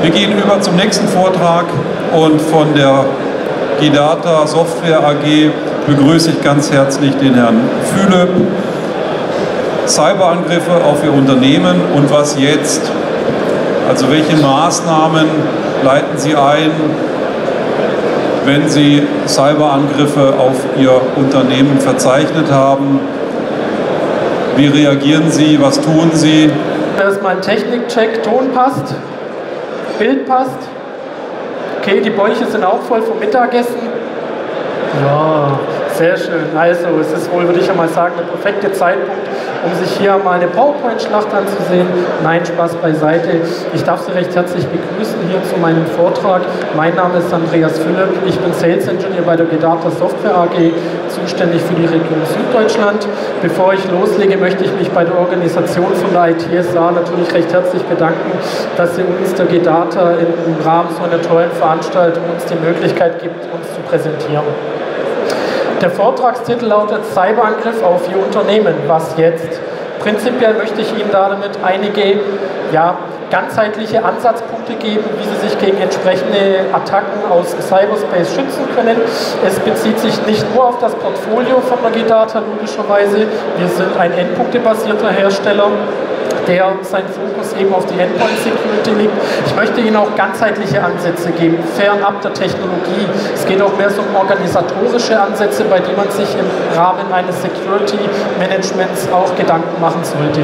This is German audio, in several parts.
Wir gehen über zum nächsten Vortrag und von der GData Software AG begrüße ich ganz herzlich den Herrn Philipp. Cyberangriffe auf Ihr Unternehmen und was jetzt? Also welche Maßnahmen leiten Sie ein, wenn Sie Cyberangriffe auf Ihr Unternehmen verzeichnet haben? Wie reagieren Sie? Was tun Sie? Erstmal ein Technikcheck, Ton passt. Bild passt. Okay, die Bäuche sind auch voll vom Mittagessen. Ja, sehr schön. Also, es ist wohl, würde ich einmal sagen, der perfekte Zeitpunkt, um sich hier mal eine PowerPoint-Schlacht anzusehen. Nein, Spaß beiseite. Ich darf Sie recht herzlich begrüßen hier zu meinem Vortrag. Mein Name ist Andreas Philipp. Ich bin Sales Engineer bei der Gedata Software AG, zuständig für die Region Süddeutschland. Bevor ich loslege, möchte ich mich bei der Organisation von der ITSA natürlich recht herzlich bedanken, dass sie uns der Gedata im Rahmen so einer tollen Veranstaltung uns die Möglichkeit gibt, uns zu präsentieren. Der Vortragstitel lautet Cyberangriff auf Ihr Unternehmen. Was jetzt? Prinzipiell möchte ich Ihnen damit einige ja, ganzheitliche Ansatzpunkte geben, wie Sie sich gegen entsprechende Attacken aus Cyberspace schützen können. Es bezieht sich nicht nur auf das Portfolio von der Gedata logischerweise. Wir sind ein endpunktebasierter Hersteller der sein Fokus eben auf die Endpoint Security liegt. Ich möchte Ihnen auch ganzheitliche Ansätze geben, fernab der Technologie. Es geht auch mehr so um organisatorische Ansätze, bei denen man sich im Rahmen eines Security Managements auch Gedanken machen sollte.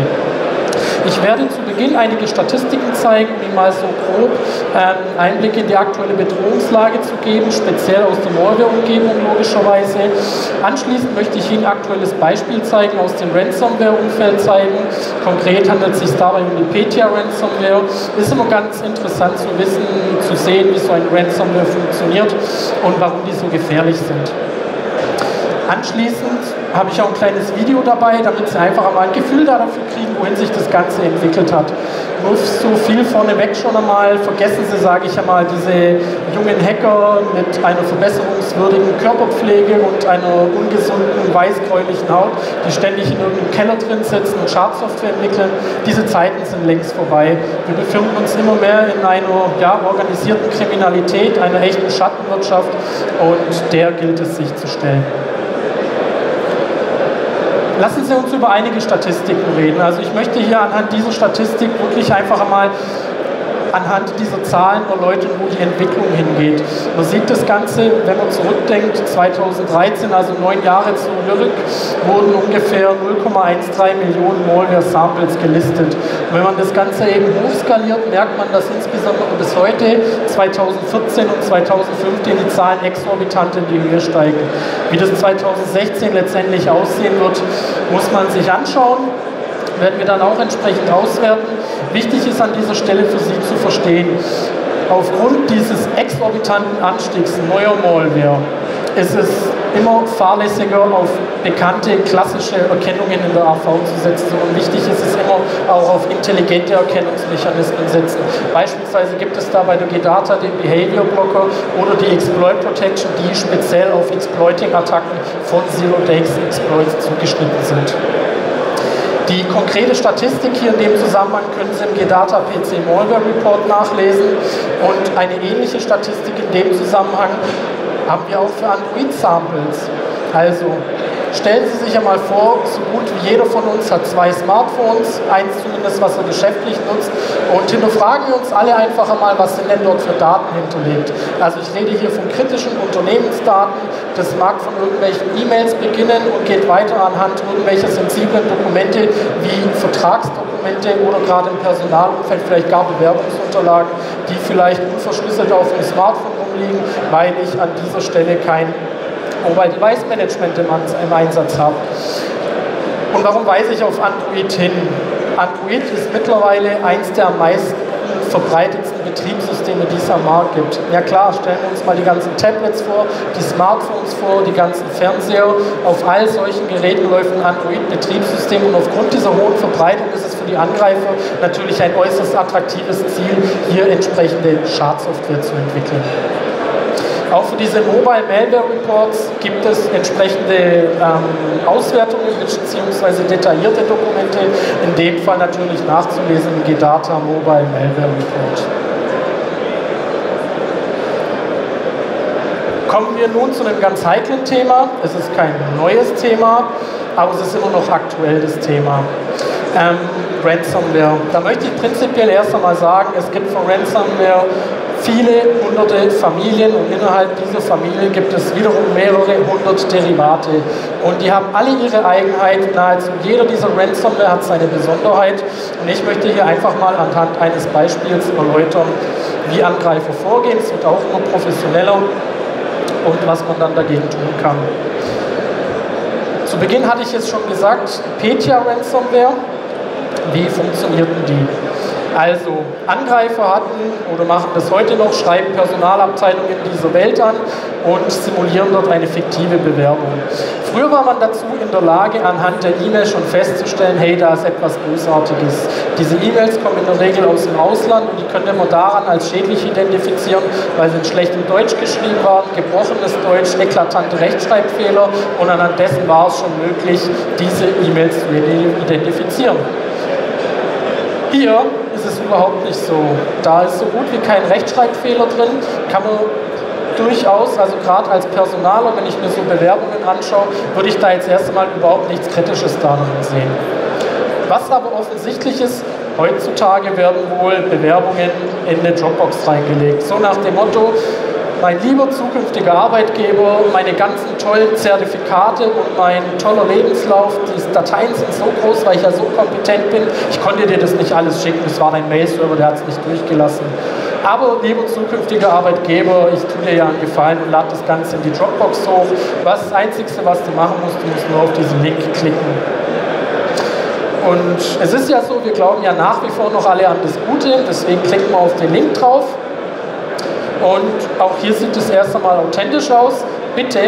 Ich werde zu Beginn einige Statistiken zeigen, um mal so grob ähm, Einblick in die aktuelle Bedrohungslage zu geben, speziell aus der Malware-Umgebung logischerweise. Anschließend möchte ich Ihnen ein aktuelles Beispiel zeigen aus dem Ransomware-Umfeld zeigen. Konkret handelt es sich dabei um die Petya Ransomware. Ist immer ganz interessant zu wissen, zu sehen, wie so ein Ransomware funktioniert und warum die so gefährlich sind. Anschließend habe ich auch ein kleines Video dabei, damit Sie einfach mal ein Gefühl dafür kriegen, wohin sich das Ganze entwickelt hat. Nur so viel vorneweg schon einmal, vergessen Sie, sage ich einmal, diese jungen Hacker mit einer verbesserungswürdigen Körperpflege und einer ungesunden, weißgräulichen Haut, die ständig in irgendeinem Keller drin sitzen und Schadsoftware entwickeln. Diese Zeiten sind längst vorbei. Wir befinden uns immer mehr in einer ja, organisierten Kriminalität, einer echten Schattenwirtschaft und der gilt es sich zu stellen. Lassen Sie uns über einige Statistiken reden. Also ich möchte hier anhand dieser Statistik wirklich einfach einmal anhand dieser Zahlen erläutern, wo die Entwicklung hingeht. Man sieht das Ganze, wenn man zurückdenkt, 2013, also neun Jahre zurück, wurden ungefähr 0,13 Millionen Malware-Samples gelistet. Und wenn man das Ganze eben hochskaliert, merkt man, dass insbesondere bis heute, 2014 und 2015, die Zahlen exorbitant in die Höhe steigen. Wie das 2016 letztendlich aussehen wird, muss man sich anschauen werden wir dann auch entsprechend auswerten. Wichtig ist an dieser Stelle für Sie zu verstehen, aufgrund dieses exorbitanten Anstiegs neuer Malware ist es immer fahrlässiger auf bekannte klassische Erkennungen in der AV zu setzen, sondern wichtig ist es immer auch auf intelligente Erkennungsmechanismen setzen. Beispielsweise gibt es da bei der GData den Behavior Blocker oder die Exploit Protection, die speziell auf Exploiting-Attacken von Zero-Days Exploits zugeschnitten sind. Die konkrete Statistik hier in dem Zusammenhang können Sie im GData PC Malware Report nachlesen und eine ähnliche Statistik in dem Zusammenhang haben wir auch für Android-Samples. Also Stellen Sie sich einmal vor, so gut wie jeder von uns hat zwei Smartphones, eins zumindest, was er geschäftlich nutzt. Und hinterfragen wir uns alle einfach einmal, was sind denn dort für Daten hinterlegt. Also ich rede hier von kritischen Unternehmensdaten. Das mag von irgendwelchen E-Mails beginnen und geht weiter anhand irgendwelcher sensiblen Dokumente wie Vertragsdokumente oder gerade im Personalumfeld vielleicht gar Bewerbungsunterlagen, die vielleicht unverschlüsselt auf dem Smartphone rumliegen, weil ich an dieser Stelle kein Mobile Device Management im, Einsatz habe. Und warum weise ich auf Android hin? Android ist mittlerweile eins der am meisten verbreitetsten Betriebssysteme, die es am Markt gibt. Ja klar, stellen wir uns mal die ganzen Tablets vor, die Smartphones vor, die ganzen Fernseher. Auf all solchen Geräten läuft ein Android-Betriebssystem und aufgrund dieser hohen Verbreitung ist es für die Angreifer natürlich ein äußerst attraktives Ziel, hier entsprechende Schadsoftware zu entwickeln. Auch für diese Mobile Malware Reports gibt es entsprechende ähm, Auswertungen bzw. detaillierte Dokumente. In dem Fall natürlich nachzulesen GData Mobile Malware Report. Kommen wir nun zu einem ganz heiklen Thema. Es ist kein neues Thema, aber es ist immer noch aktuell das Thema. Ähm, Ransomware. Da möchte ich prinzipiell erst einmal sagen, es gibt von Ransomware viele hunderte Familien und innerhalb dieser Familie gibt es wiederum mehrere hundert Derivate. Und die haben alle ihre Eigenheiten. Nahezu jeder dieser Ransomware hat seine Besonderheit. Und ich möchte hier einfach mal anhand eines Beispiels erläutern, wie Angreifer vorgehen. Es wird auch immer professioneller und was man dann dagegen tun kann. Zu Beginn hatte ich es schon gesagt, Petya Ransomware. Wie funktionierten die? Also Angreifer hatten oder machen das heute noch, schreiben Personalabteilungen dieser Welt an und simulieren dort eine fiktive Bewerbung. Früher war man dazu in der Lage, anhand der E-Mail schon festzustellen, hey, da ist etwas Bösartiges. Diese E-Mails kommen in der Regel aus dem Ausland und die könnte man daran als schädlich identifizieren, weil sie in schlechtem Deutsch geschrieben waren, gebrochenes Deutsch, eklatante Rechtschreibfehler und anhand dessen war es schon möglich, diese E-Mails zu identifizieren. Hier überhaupt nicht so. Da ist so gut wie kein Rechtschreibfehler drin, kann man durchaus, also gerade als Personaler, wenn ich mir so Bewerbungen anschaue, würde ich da jetzt erst einmal überhaupt nichts Kritisches daran sehen. Was aber offensichtlich ist, heutzutage werden wohl Bewerbungen in eine Dropbox reingelegt. So nach dem Motto, mein lieber zukünftiger Arbeitgeber, meine ganzen tollen Zertifikate und mein toller Lebenslauf, die Dateien sind so groß, weil ich ja so kompetent bin, ich konnte dir das nicht alles schicken, das war dein Mail-Server, der hat es nicht durchgelassen. Aber lieber zukünftiger Arbeitgeber, ich tue dir ja einen Gefallen und lade das Ganze in die Dropbox hoch. Was das Einzige, was du machen musst, du musst nur auf diesen Link klicken. Und es ist ja so, wir glauben ja nach wie vor noch alle an das Gute, deswegen klicken wir auf den Link drauf und auch hier sieht es erst einmal authentisch aus. Bitte,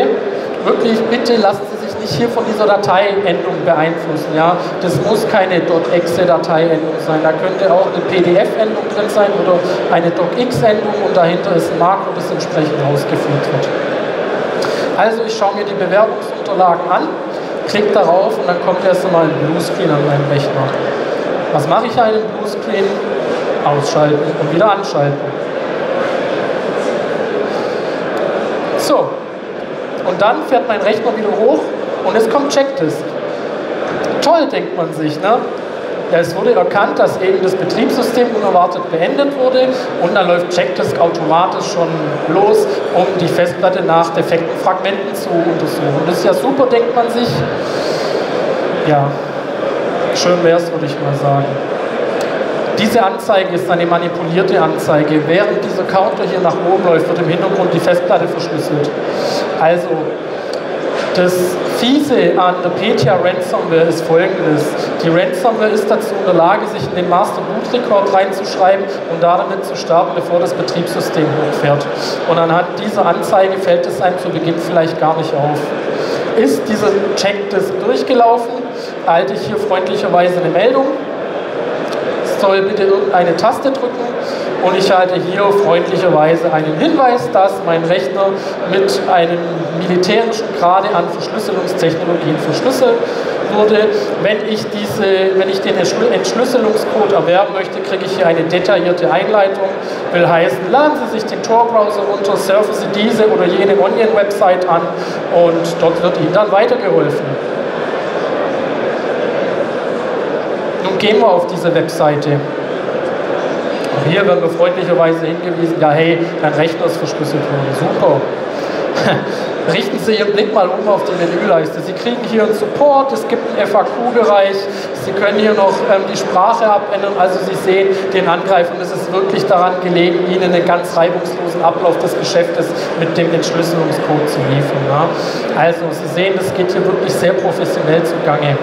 wirklich, bitte lassen Sie sich nicht hier von dieser Dateiendung beeinflussen. Ja? Das muss keine .exe-Dateiendung sein. Da könnte auch eine PDF-Endung drin sein oder eine DocX-Endung und dahinter ist ein Makro, das entsprechend ausgeführt wird. Also ich schaue mir die Bewerbungsunterlagen an, klicke darauf und dann kommt erst einmal ein Bluescreen an meinem Rechner. Was mache ich einem Bluescreen? Ausschalten und wieder anschalten. So, und dann fährt mein Rechner wieder hoch und es kommt Checktest. Toll, denkt man sich, ne? Ja, es wurde erkannt, dass eben das Betriebssystem unerwartet beendet wurde und dann läuft Checktest automatisch schon los, um die Festplatte nach defekten Fragmenten zu untersuchen. Das ist ja super, denkt man sich. Ja, schön wäre es, würde ich mal sagen. Diese Anzeige ist eine manipulierte Anzeige. Während dieser Counter hier nach oben läuft, wird im Hintergrund die Festplatte verschlüsselt. Also, das Fiese an der Petya Ransomware ist folgendes. Die Ransomware ist dazu in der Lage, sich in den Master Boot Record reinzuschreiben und damit zu starten, bevor das Betriebssystem hochfährt. Und anhand dieser Anzeige fällt es einem zu Beginn vielleicht gar nicht auf. Ist dieser Check durchgelaufen, erhalte ich hier freundlicherweise eine Meldung soll bitte irgendeine Taste drücken und ich halte hier freundlicherweise einen Hinweis, dass mein Rechner mit einem militärischen Grade an Verschlüsselungstechnologien verschlüsselt wurde. Wenn ich, diese, wenn ich den Entschlüsselungscode erwerben möchte, kriege ich hier eine detaillierte Einleitung. Will heißen, laden Sie sich den Tor-Browser runter, surfen Sie diese oder jene Onion-Website an und dort wird Ihnen dann weitergeholfen. Nun gehen wir auf diese Webseite. Auch hier werden wir freundlicherweise hingewiesen, ja hey, dein Rechner ist verschlüsselt worden. Super. Richten Sie Ihren Blick mal um auf die Menüleiste. Sie kriegen hier einen Support, es gibt einen FAQ-Bereich, Sie können hier noch ähm, die Sprache abändern. Also Sie sehen den Angreifern, es ist wirklich daran gelegen, Ihnen einen ganz reibungslosen Ablauf des Geschäftes mit dem Entschlüsselungscode zu liefern. Ja. Also Sie sehen, das geht hier wirklich sehr professionell zugange.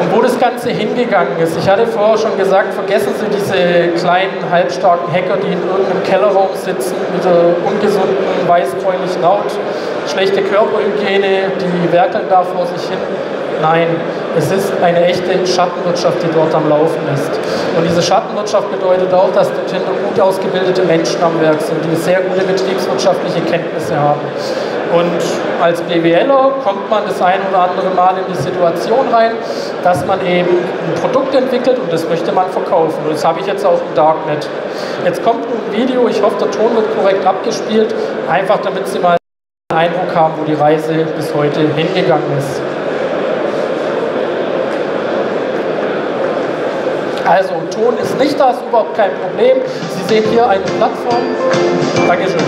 Und wo das Ganze hingegangen ist, ich hatte vorher schon gesagt, vergessen Sie diese kleinen, halbstarken Hacker, die in irgendeinem Kellerraum sitzen mit der ungesunden, weißbräunlichen Haut, schlechte Körperhygiene, die werkeln da vor sich hin. Nein, es ist eine echte Schattenwirtschaft, die dort am Laufen ist. Und diese Schattenwirtschaft bedeutet auch, dass dort hinter gut ausgebildete Menschen am Werk sind, die sehr gute betriebswirtschaftliche Kenntnisse haben. Und als BWLer kommt man das ein oder andere Mal in die Situation rein, dass man eben ein Produkt entwickelt und das möchte man verkaufen. Und das habe ich jetzt auch im Darknet. Jetzt kommt ein Video, ich hoffe, der Ton wird korrekt abgespielt, einfach damit Sie mal einen Eindruck haben, wo die Reise bis heute hingegangen ist. Also Ton ist nicht da, ist überhaupt kein Problem. Sie sehen hier eine Plattform. Dankeschön.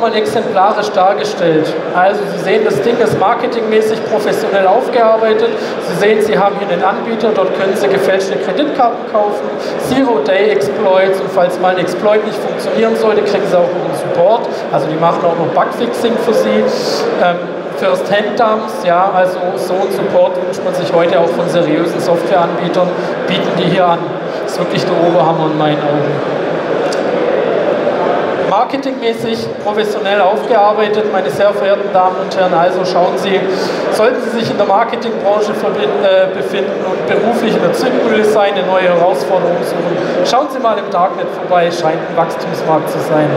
Mal exemplarisch dargestellt. Also Sie sehen, das Ding ist marketingmäßig professionell aufgearbeitet. Sie sehen, Sie haben hier einen Anbieter, dort können Sie gefälschte Kreditkarten kaufen, Zero-Day-Exploits und falls mal ein Exploit nicht funktionieren sollte, kriegen Sie auch einen Support. Also die machen auch noch Bugfixing für Sie. Ähm, First-Hand-Dumps, ja, also so einen Support wünscht man sich heute auch von seriösen Softwareanbietern, bieten die hier an. Das ist wirklich der Oberhammer in meinen Augen marketingmäßig professionell aufgearbeitet, meine sehr verehrten Damen und Herren. Also schauen Sie, sollten Sie sich in der Marketingbranche äh, befinden und beruflich in der Zündmühle sein, eine neue Herausforderung suchen, schauen Sie mal im Darknet vorbei, scheint ein Wachstumsmarkt zu sein.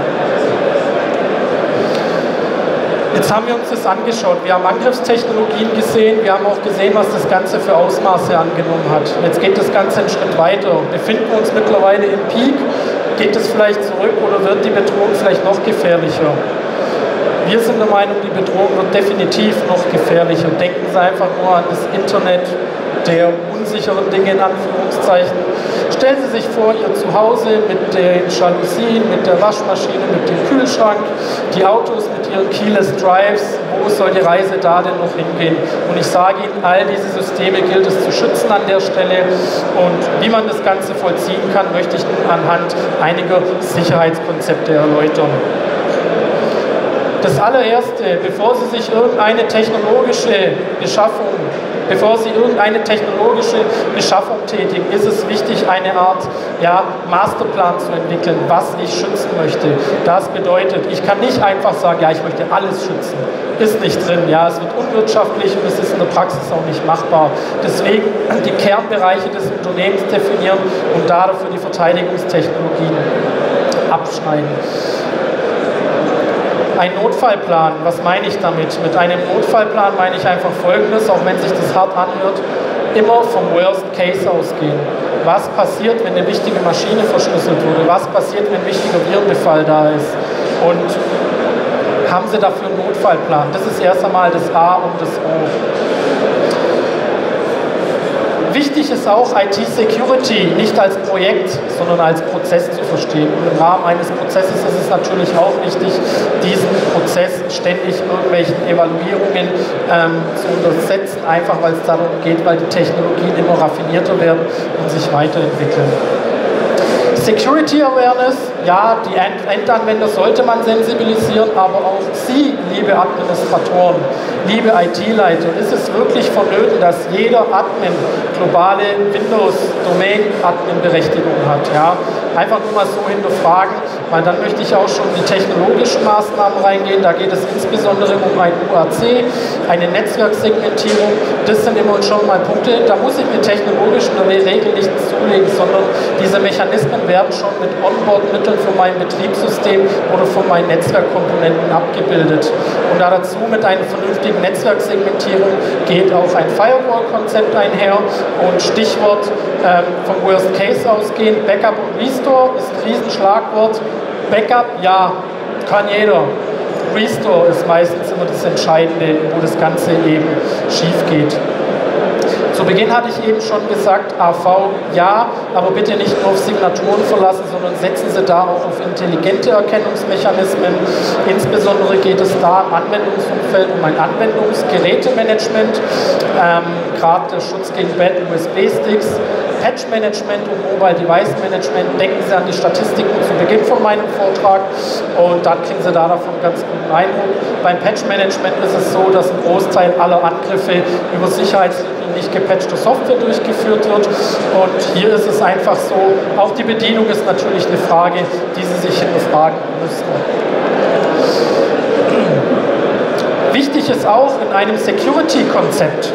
Jetzt haben wir uns das angeschaut. Wir haben Angriffstechnologien gesehen. Wir haben auch gesehen, was das Ganze für Ausmaße angenommen hat. Jetzt geht das Ganze einen Schritt weiter. Befinden wir uns mittlerweile im Peak Geht es vielleicht zurück oder wird die Bedrohung vielleicht noch gefährlicher? Wir sind der Meinung, die Bedrohung wird definitiv noch gefährlicher. Denken Sie einfach nur an das Internet der unsicheren Dinge in Anführungszeichen. Stellen Sie sich vor, Ihr Zuhause mit den Jalousien, mit der Waschmaschine, mit dem Kühlschrank, die Autos mit ihren Keyless Drives. Wo soll die Reise da denn noch hingehen? Und ich sage Ihnen, all diese Systeme gilt es zu schützen an der Stelle. Und wie man das Ganze vollziehen kann, möchte ich nun anhand einiger Sicherheitskonzepte erläutern. Das allererste, bevor Sie sich irgendeine technologische Beschaffung bevor Sie irgendeine technologische Beschaffung tätigen, ist es wichtig, eine Art ja, Masterplan zu entwickeln, was ich schützen möchte. Das bedeutet, ich kann nicht einfach sagen, ja, ich möchte alles schützen. Ist nicht drin, ja, es wird unwirtschaftlich und es ist in der Praxis auch nicht machbar. Deswegen die Kernbereiche des Unternehmens definieren und dafür die Verteidigungstechnologien abschneiden. Ein Notfallplan, was meine ich damit? Mit einem Notfallplan meine ich einfach Folgendes, auch wenn sich das hart anhört, immer vom Worst Case ausgehen. Was passiert, wenn eine wichtige Maschine verschlüsselt wurde? Was passiert, wenn ein wichtiger Virenbefall da ist? Und haben Sie dafür einen Notfallplan? Das ist erst einmal das A und das O. Wichtig ist auch IT-Security nicht als Projekt, sondern als Prozess zu verstehen. Und im Rahmen eines Prozesses ist es natürlich auch wichtig, diesen Prozess ständig irgendwelchen Evaluierungen ähm, zu untersetzen, einfach weil es darum geht, weil die Technologien immer raffinierter werden und sich weiterentwickeln. Security Awareness, ja, die Endanwender sollte man sensibilisieren, aber auch Sie, liebe Administratoren, liebe IT-Leiter, ist es wirklich vonnöten, dass jeder Admin globale Windows-Domain-Admin-Berechtigung hat. Ja? Einfach nur mal so hinterfragen, weil dann möchte ich auch schon in die technologischen Maßnahmen reingehen. Da geht es insbesondere um ein UAC, eine Netzwerksegmentierung. Das sind immer schon mal Punkte. Da muss ich mir technologisch in Regel nichts zulegen, sondern diese Mechanismen werden schon mit Onboard-Mitteln von meinem Betriebssystem oder von meinen Netzwerkkomponenten abgebildet. Und da dazu mit einer vernünftigen Netzwerksegmentierung geht auch ein Firewall-Konzept einher. Und Stichwort ähm, vom Worst Case ausgehen, Backup und Restore ist ein Riesenschlagwort. Backup, ja, kann jeder. Restore ist meistens immer das Entscheidende, wo das Ganze eben schief geht. Zu Beginn hatte ich eben schon gesagt, AV ja, aber bitte nicht nur auf Signaturen verlassen, sondern setzen Sie da auch auf intelligente Erkennungsmechanismen. Insbesondere geht es da im Anwendungsumfeld um ein Anwendungsgerätemanagement, ähm, gerade der Schutz gegen Bad USB-Sticks, Patch-Management und Mobile Device Management. Denken Sie an die Statistiken zu Beginn von meinem Vortrag und dann kriegen Sie da davon ganz guten Eindruck. Beim Patch-Management ist es so, dass ein Großteil aller Angriffe über Sicherheits nicht gepatchte Software durchgeführt wird. Und hier ist es einfach so, auch die Bedienung ist natürlich eine Frage, die Sie sich hinterfragen müssen. Wichtig ist auch in einem Security-Konzept,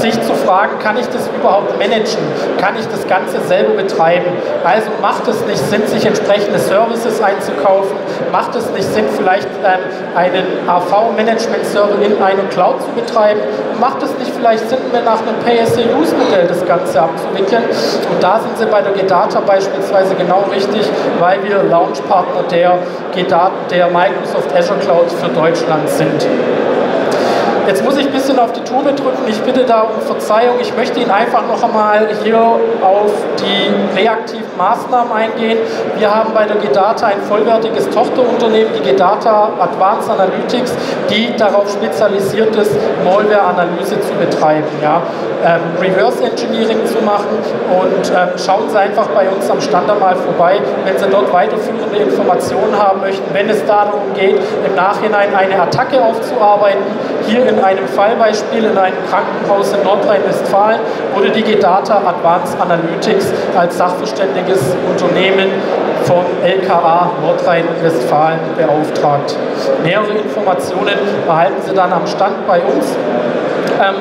sich zu fragen, kann ich das überhaupt managen? Kann ich das Ganze selber betreiben? Also macht es nicht Sinn, sich entsprechende Services einzukaufen? Macht es nicht Sinn, vielleicht ähm, einen AV-Management-Server in einer Cloud zu betreiben? Macht es nicht vielleicht Sinn, mir nach einem Pay-as-you-Use-Modell das Ganze abzuwickeln? Und da sind Sie bei der GData beispielsweise genau richtig, weil wir Launchpartner der, der Microsoft Azure Cloud für Deutschland sind. Jetzt muss ich ein bisschen auf die Tube drücken. Ich bitte da um Verzeihung. Ich möchte Ihnen einfach noch einmal hier auf die reaktiven Maßnahmen eingehen. Wir haben bei der GEDATA ein vollwertiges Tochterunternehmen, die GEDATA Advanced Analytics, die darauf spezialisiert ist, Malware-Analyse zu betreiben. Ja. Ähm, Reverse Engineering zu machen und ähm, schauen Sie einfach bei uns am Stand einmal vorbei, wenn Sie dort weiterführende Informationen haben möchten, wenn es darum geht, im Nachhinein eine Attacke aufzuarbeiten. Hier in einem Fallbeispiel in einem Krankenhaus in Nordrhein-Westfalen wurde die GEDATA Advanced Analytics als sachverständiges Unternehmen von LKA Nordrhein-Westfalen beauftragt. Nähere Informationen erhalten Sie dann am Stand bei uns. Ähm,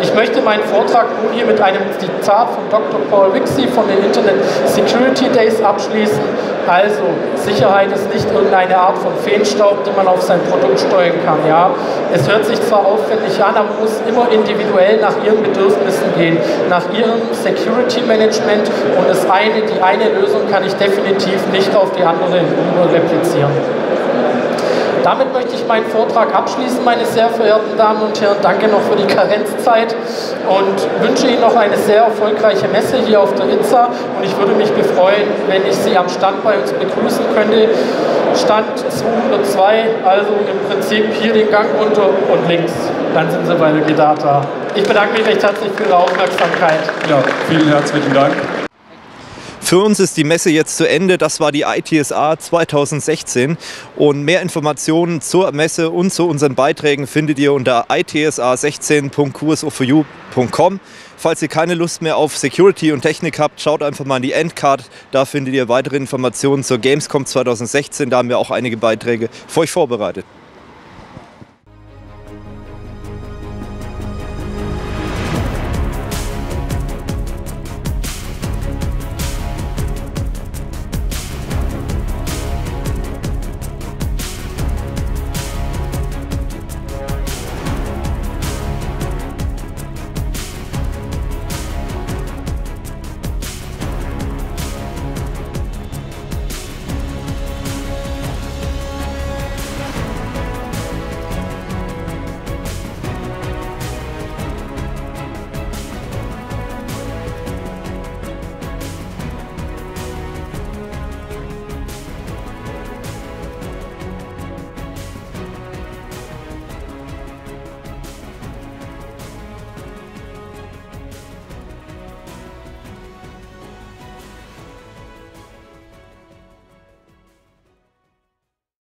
ich möchte meinen Vortrag nun hier mit einem Zitat von Dr. Paul Wixie von den Internet Security Days abschließen. Also, Sicherheit ist nicht irgendeine Art von Feenstaub, die man auf sein Produkt steuern kann. Ja? Es hört sich zwar aufwendig an, aber man muss immer individuell nach ihren Bedürfnissen gehen, nach ihrem Security Management und das eine, die eine Lösung kann ich definitiv nicht auf die andere replizieren. Damit möchte ich meinen Vortrag abschließen, meine sehr verehrten Damen und Herren. Danke noch für die Karenzzeit und wünsche Ihnen noch eine sehr erfolgreiche Messe hier auf der ITSA. Und ich würde mich befreuen, wenn ich Sie am Stand bei uns begrüßen könnte. Stand 202, also im Prinzip hier den Gang runter und links. Dann sind Sie bei der Gedata. Ich bedanke mich recht herzlich für Ihre Aufmerksamkeit. Ja, vielen herzlichen Dank. Für uns ist die Messe jetzt zu Ende. Das war die ITSA 2016. Und mehr Informationen zur Messe und zu unseren Beiträgen findet ihr unter itsa16.qso4u.com. Falls ihr keine Lust mehr auf Security und Technik habt, schaut einfach mal in die Endcard. Da findet ihr weitere Informationen zur Gamescom 2016. Da haben wir auch einige Beiträge für euch vorbereitet.